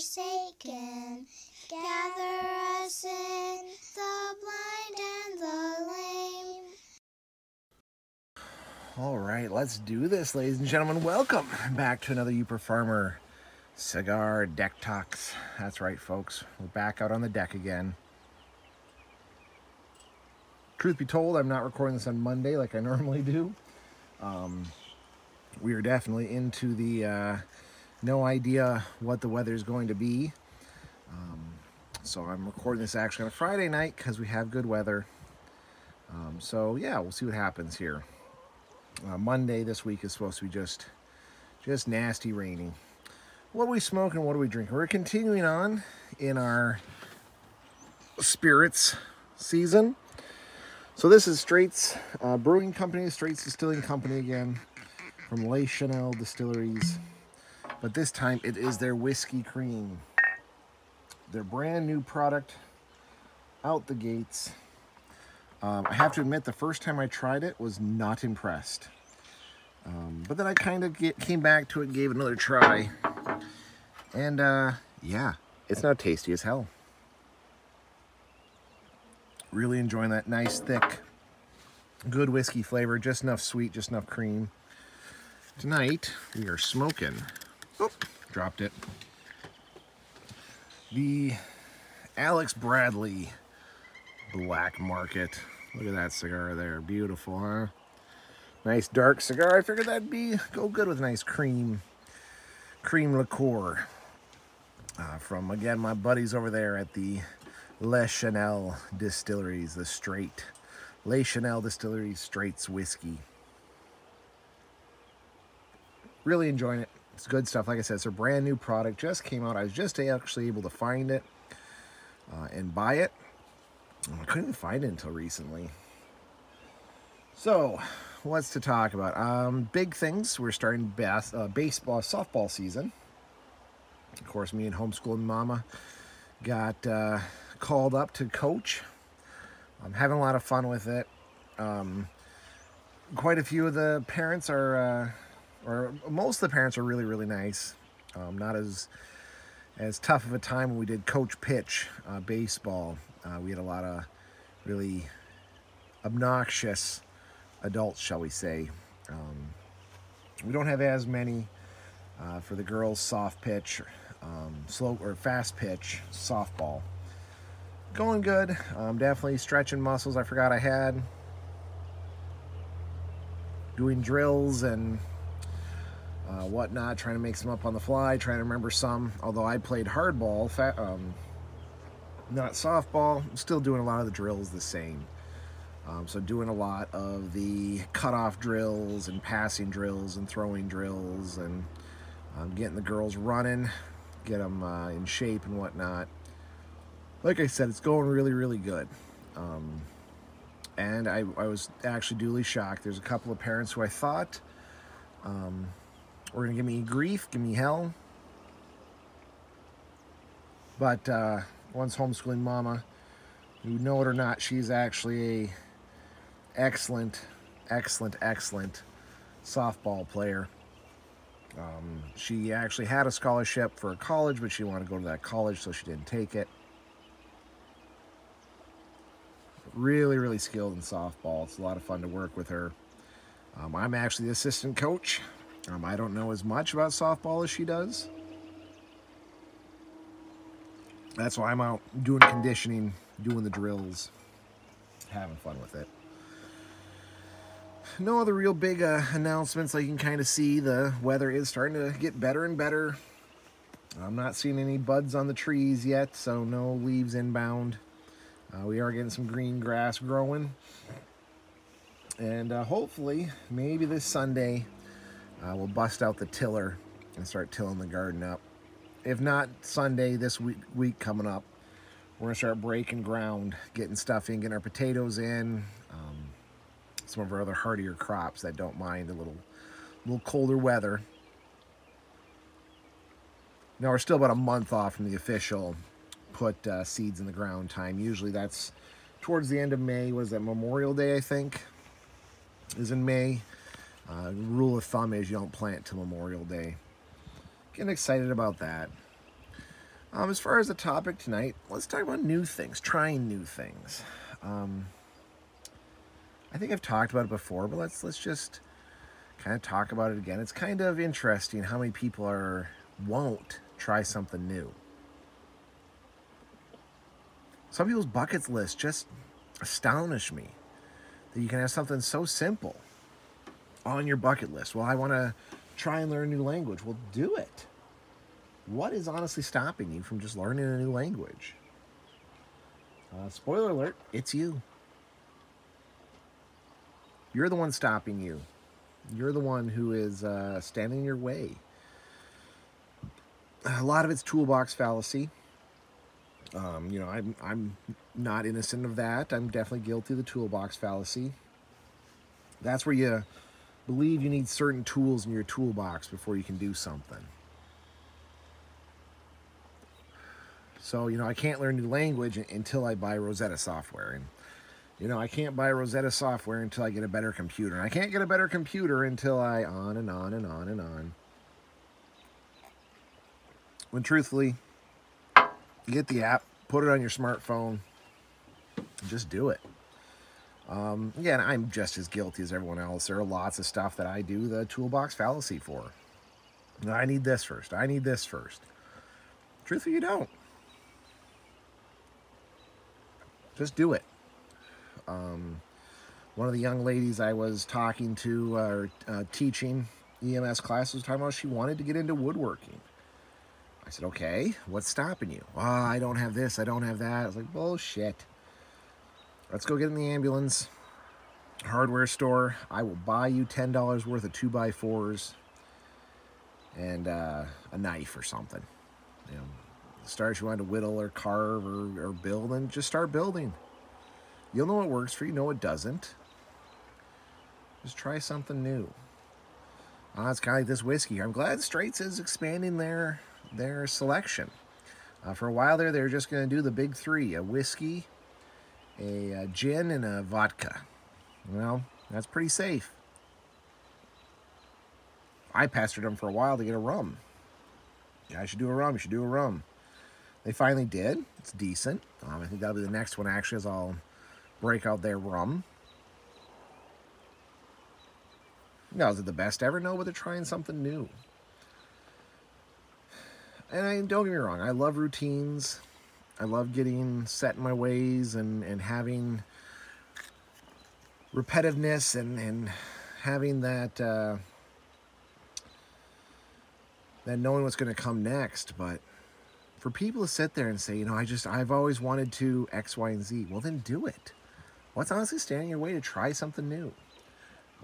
forsaken. Gather us in, the blind and the lame. All right, let's do this, ladies and gentlemen. Welcome back to another Yooper Farmer Cigar Deck Talks. That's right, folks. We're back out on the deck again. Truth be told, I'm not recording this on Monday like I normally do. Um, we are definitely into the uh, no idea what the weather is going to be. Um, so I'm recording this actually on a Friday night because we have good weather. Um, so yeah, we'll see what happens here. Uh, Monday this week is supposed to be just just nasty raining. What are we smoking? What are we drinking? We're continuing on in our spirits season. So this is Straits uh, Brewing Company, Straits Distilling Company again, from Les Cheneaux Distilleries. But this time it is their whiskey cream. Their brand new product out the gates. Um, I have to admit, the first time I tried it was not impressed. Um, but then I kind of came back to it and gave it another try. And uh, yeah, it's now tasty as hell. Really enjoying that nice, thick, good whiskey flavor. Just enough sweet, just enough cream. Tonight, we are smoking. Oh, dropped it. The Alex Bradley Black Market. Look at that cigar there. Beautiful, huh? Nice dark cigar. I figured that'd be go good with nice cream, cream liqueur. Uh, from, again, my buddies over there at the Les Cheneaux Distilleries, the straight. Les Cheneaux Distilleries Straits Whiskey. Really enjoying it. It's good stuff. Like I said, it's a brand new product. Just came out. I was just actually able to find it uh, and buy it. I couldn't find it until recently. So, what's to talk about? Um, big things. We're starting bas uh, baseball, softball season. Of course, me and homeschooling mama got uh, called up to coach. I'm having a lot of fun with it. Um, quite a few of the parents are, uh, or most of the parents are really, really nice. Um, not as as tough of a time when we did coach pitch uh, baseball. Uh, we had a lot of really obnoxious adults, shall we say. Um, we don't have as many uh, for the girls soft pitch, um, slow or fast pitch softball going good. Um, definitely stretching muscles I forgot I had. Doing drills and uh, whatnot, trying to make some up on the fly, trying to remember some. Although I played hardball, um, not softball, I'm still doing a lot of the drills the same. Um, so doing a lot of the cutoff drills and passing drills and throwing drills and um, getting the girls running, get them uh, in shape and whatnot like I said, it's going really, really good. Um, and I, I, was actually duly shocked. There's a couple of parents who I thought um, were going to give me grief, give me hell. But uh, once homeschooling mama, you know it or not, she's actually a excellent, excellent, excellent softball player. Um, she actually had a scholarship for a college, but she wanted to go to that college, so she didn't take it. really, really skilled in softball. It's a lot of fun to work with her. Um, I'm actually the assistant coach. Um, I don't know as much about softball as she does. That's why I'm out doing conditioning, doing the drills, having fun with it. No other real big uh, announcements. You can kind of see, the weather is starting to get better and better. I'm not seeing any buds on the trees yet, so no leaves inbound. Uh, we are getting some green grass growing. And uh, hopefully, maybe this Sunday, uh, we'll bust out the tiller and start tilling the garden up. If not Sunday, this week, week coming up, we're to start breaking ground, getting stuff in, getting our potatoes in, um, some of our other hardier crops that don't mind a little, little colder weather. Now, we're still about a month off from the official put uh, seeds in the ground time. Usually that's towards the end of May. Was that Memorial Day, I think, is in May. Uh, rule of thumb is you don't plant till Memorial Day. Getting excited about that. Um, as far as the topic tonight, let's talk about new things, trying new things. Um, I think I've talked about it before, but let's let's just kind of talk about it again. It's kind of interesting how many people are won't try something new. Some people's buckets list just astonish me that you can have something so simple on your bucket list. Well, I want to try and learn a new language. Well, do it. What is honestly stopping you from just learning a new language? Uh, spoiler alert, it's you. You're the one stopping you. You're the one who is uh, standing in your way. A lot of it's toolbox fallacy. Um, you know, I'm, I'm not innocent of that. I'm definitely guilty of the toolbox fallacy. That's where you believe you need certain tools in your toolbox before you can do something. So, you know, I can't learn new language until I buy Rosetta software. And, you know, I can't buy Rosetta software until I get a better computer. And I can't get a better computer until I on and on and on and on. When truthfully, get the app, put it on your smartphone, just do it. Um, again, I'm just as guilty as everyone else. There are lots of stuff that I do the toolbox fallacy for. I need this first. I need this first. Truthfully, you don't. Just do it. Um, one of the young ladies I was talking to, uh, uh, teaching EMS classes, was talking about she wanted to get into woodworking. I said, okay, what's stopping you? Oh, I don't have this, I don't have that. I was like, bullshit. Let's go get in the ambulance hardware store. I will buy you $10 worth of 2x4s and uh, a knife or something. You know, start you want to whittle or carve or, or build and just start building. You'll know what works for you, know what doesn't. Just try something new. Uh, it's kind of like this whiskey. I'm glad Straits is expanding their their selection. Uh, for a while there, they were just going to do the big three: a whiskey, a, a gin, and a vodka. Well, that's pretty safe. I pestered them for a while to get a rum. Yeah, I should do a rum. You should do a rum. They finally did. It's decent. Um, I think that'll be the next one, actually, as I'll break out their rum. No, is it the best ever? No, but they're trying something new. And I, don't get me wrong, I love routines. I love getting set in my ways and, and having repetitiveness and, and having that uh, that knowing what's going to come next. But for people to sit there and say, you know, I just I've always wanted to X, Y, and Z. Well, then do it. What's honestly standing in your way to try something new?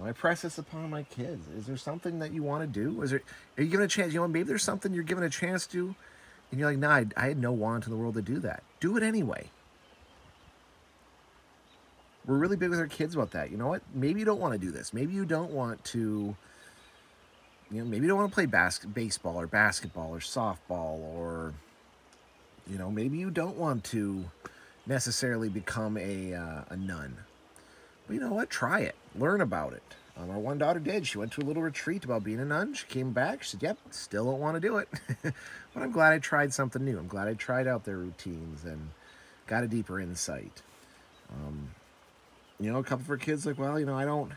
I press this upon my kids. Is there something that you want to do? Is there? Are you giving a chance? You know, maybe there's something you're given a chance to, and you're like, nah, I, I had no want in the world to do that. Do it anyway. We're really big with our kids about that. You know what? Maybe you don't want to do this. Maybe you don't want to. You know, maybe you don't want to play bas- baseball or basketball or softball or. You know, maybe you don't want to necessarily become a uh, a nun. But you know what? Try it. Learn about it. Um, our one daughter did. She went to a little retreat about being a nun. She came back. She said, yep, still don't want to do it. but I'm glad I tried something new. I'm glad I tried out their routines and got a deeper insight. Um, you know, a couple of our kids like, well, you know, I don't,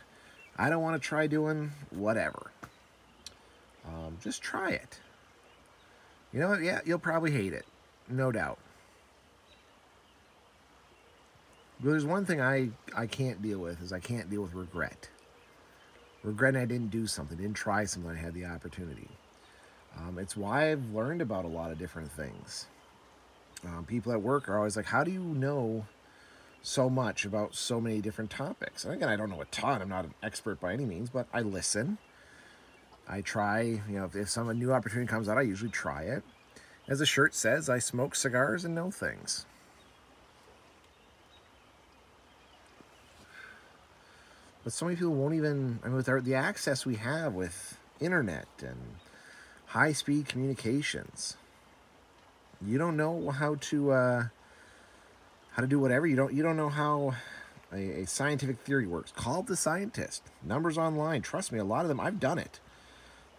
I don't want to try doing whatever. Um, just try it. You know what? Yeah, you'll probably hate it. No doubt. But there's one thing I, I can't deal with is I can't deal with regret. Regret I didn't do something, didn't try something I had the opportunity. Um, it's why I've learned about a lot of different things. Um, people at work are always like, how do you know so much about so many different topics? And again, I don't know a ton. I'm not an expert by any means, but I listen. I try, you know, if, if some new opportunity comes out, I usually try it. As the shirt says, I smoke cigars and know things. But so many people won't even, I mean, without the access we have with internet and high speed communications, you don't know how to, uh, how to do whatever. You don't, you don't know how a, a scientific theory works. Call the scientist. Numbers online. Trust me, a lot of them, I've done it.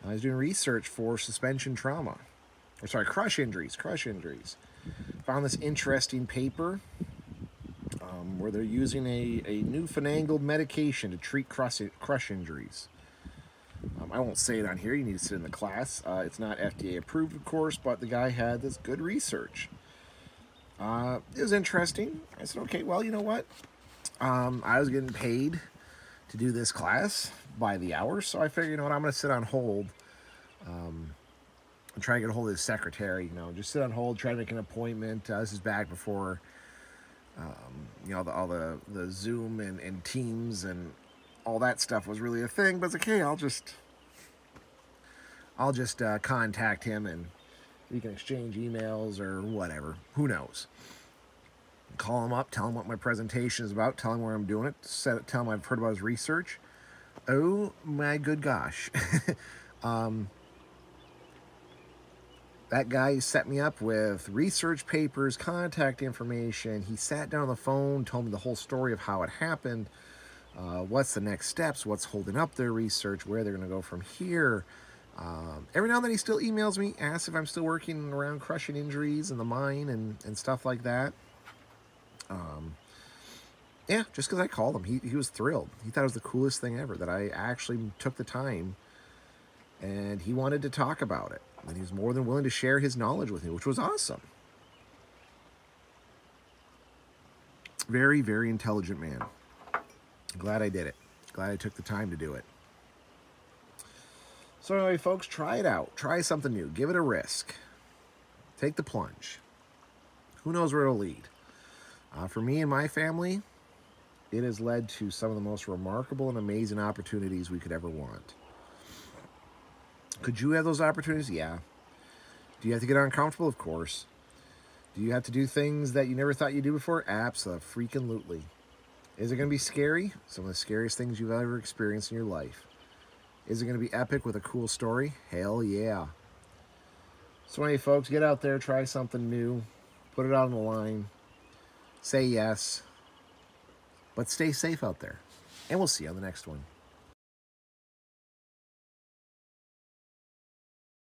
I was doing research for suspension trauma. or sorry, crush injuries, crush injuries. Found this interesting paper where they're using a, a new fanangled medication to treat crush, crush injuries. Um, I won't say it on here, you need to sit in the class. Uh, it's not FDA approved, of course, but the guy had this good research. Uh, it was interesting. I said, okay, well, you know what? Um, I was getting paid to do this class by the hour, so I figured, you know what, I'm going to sit on hold um, and try to get a hold of the secretary. You know, just sit on hold, try to make an appointment. Uh, this is back before, um, you know, the, all the, the Zoom and, and Teams and all that stuff was really a thing. But it's like, hey, I'll just, I'll just uh, contact him and we can exchange emails or whatever. Who knows? Call him up, tell him what my presentation is about, tell him where I'm doing it, set tell him I've heard about his research. Oh my good gosh. um, that guy set me up with research papers, contact information. He sat down on the phone, told me the whole story of how it happened, uh, what's the next steps, what's holding up their research, where they're going to go from here. Um, every now and then he still emails me, asks if I'm still working around crushing injuries in the mine and, and stuff like that. Um, yeah, just because I called him, he, he was thrilled. He thought it was the coolest thing ever that I actually took the time and he wanted to talk about it. And he was more than willing to share his knowledge with me, which was awesome. Very, very intelligent man. Glad I did it. Glad I took the time to do it. So anyway, folks, try it out. Try something new. Give it a risk. Take the plunge. Who knows where it'll lead? Uh, for me and my family, it has led to some of the most remarkable and amazing opportunities we could ever want. Could you have those opportunities? Yeah. Do you have to get uncomfortable? Of course. Do you have to do things that you never thought you'd do before? Absolutely. Is it going to be scary? Some of the scariest things you've ever experienced in your life. Is it going to be epic with a cool story? Hell yeah. So anyway, folks, get out there, try something new, put it on the line, say yes, but stay safe out there. And we'll see you on the next one.